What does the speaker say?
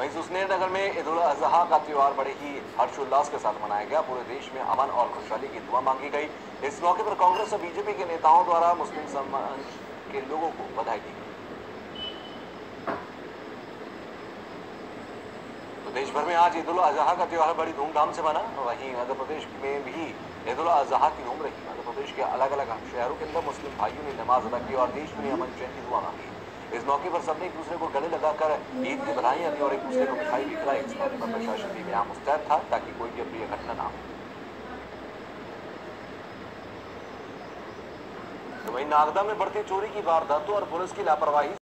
वहीं सुसनेर नगर में ईद उल अजहा का त्यौहार बड़े ही हर्षोल्लास के साथ मनाया गया। पूरे देश में अमन और खुशहाली की दुआ मांगी गई। इस मौके पर कांग्रेस और बीजेपी के नेताओं द्वारा मुस्लिम समाज के लोगों को बधाई दी गई। तो देश भर में आज ईद उल अजहा का त्यौहार बड़ी धूमधाम से मना। वहीं मध्य प्रदेश में भी ईद उल अजहा की धूम रही मध्य प्रदेश के अलग अलग शहरों के अंदर मुस्लिम भाइयों ने नमाज़ अदा की और देश में अमन चैन की दुआ मांगी। मौके पर सबने एक दूसरे को गले लगाकर ईद की बधाई दी और एक दूसरे को मिठाई भी खिलाई। इस मौके पर प्रशासन भी यहाँ मुस्तैद था ताकि कोई भी अप्रिय घटना ना हो। तो वहीं नागदा में बढ़ती चोरी की वारदातों और पुलिस की लापरवाही